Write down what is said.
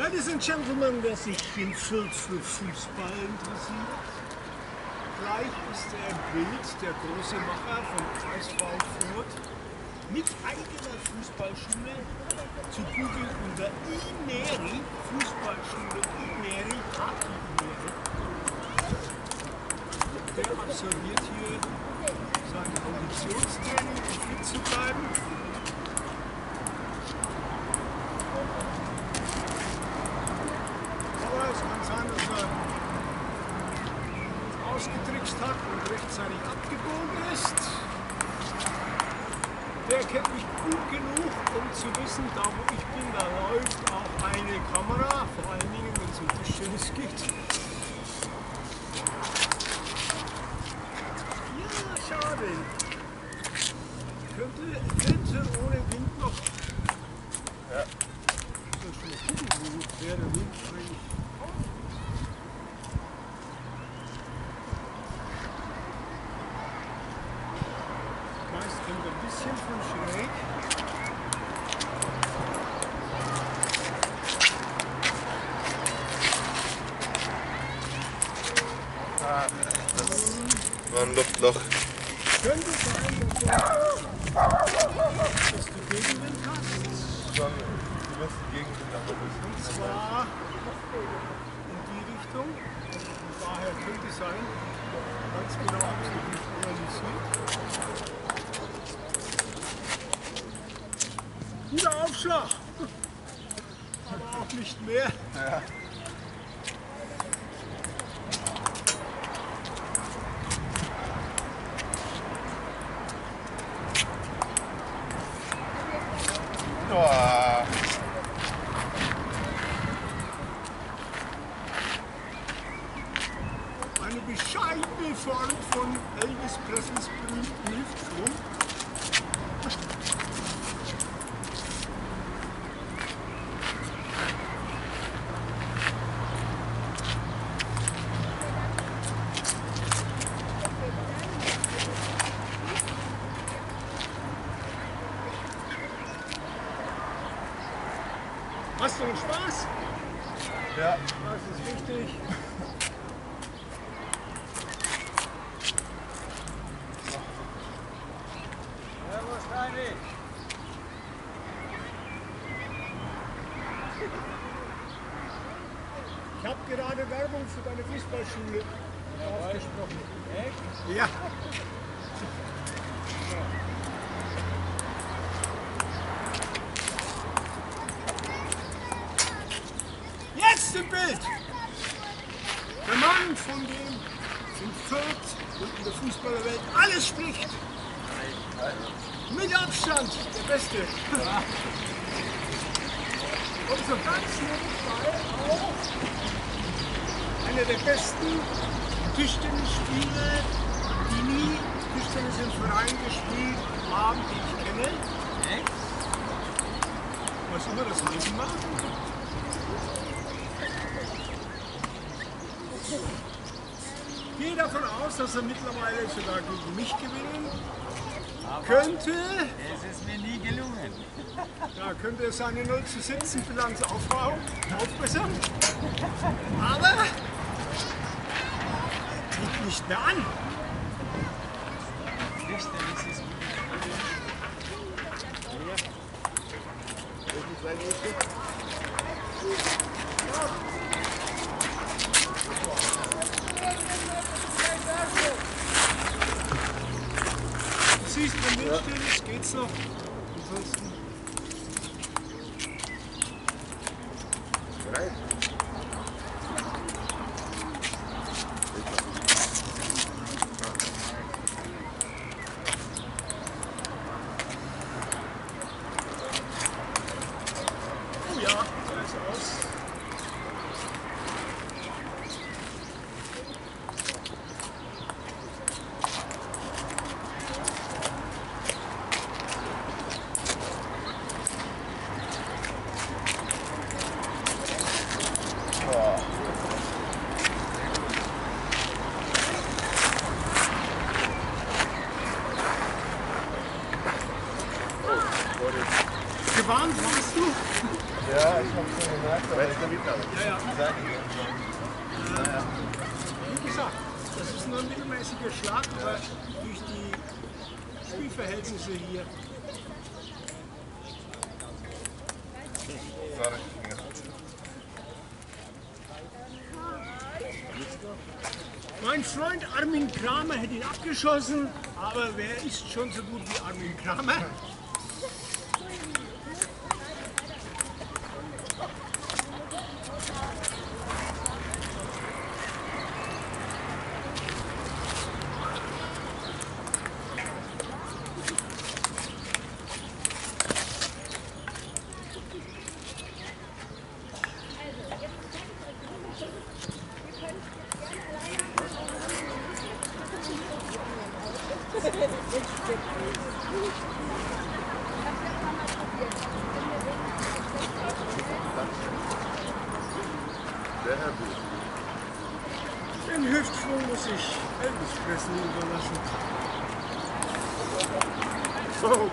Ladies and Gentlemen, wer sich in Fürth für Fußball interessiert, gleich ist er im Bild der große Macher von SV Fürth mit eigener Fußballschule zu googeln unter Ineri, Fußballschule Ineri. Der absolviert hier sein Konditionstraining, um fit zu bleiben. Aber es kann sein, dass er ausgetrickst hat und rechtzeitig abgebogen ist. Der kennt mich gut genug, um zu wissen, da wo ich bin, da läuft auch eine Kamera, vor allen Dingen, wenn es um Tischtennis geht. Ja, schade. Könnte, könnte ohne Wind noch. Ja. Ich muss mal gucken, wo der, der Wind ein Luftloch. Könnte sein, dass du, du Gegenwind hast. Schon die Luft gegen den Nachbarn. Und zwar in die Richtung. Und daher könnte es sein, ganz genau es nicht analysiert. Guter Aufschlag. Aber auch nicht mehr. Oh. Eine bescheidene Form von Elvis Presleys berühmten Hüftschwung. Hast du einen Spaß? Ja. Das ist wichtig. Ich habe Werbung für deine Fußballschule aufgesprochen. Ja. Jetzt im Bild! Der Mann, von dem in Fürth und in der Fußballerwelt alles spricht. Mit Abstand der Beste. Und so ganz nebenbei auch einer der besten Tischtennisspieler, die nie Tischtennis im Verein gespielt haben, die ich kenne. Was immer das Leben macht. gehe davon aus, dass er mittlerweile sogar gegen mich gewinnen könnte. Es ist mir nie gelungen. Da könnte er seine 0 zu 17 Bilanz aufbauen, aufbessern. Aber er nicht mehr an. Ist Du siehst, wenn still ist, geht's noch. Ansonsten Bereit? Oh ja, so ist aus. Hab's schon gemerkt, aber ich bin Ja, ja. sollen. Wie gesagt, das ist nur ein mittelmäßiger Schlag, aber durch die Spielverhältnisse hier. Sorry. Mein Freund Armin Kramer hätte ihn abgeschossen, aber wer ist schon so gut wie Armin Kramer? Hüftschwung muss ich Elvis Presley überlassen. So,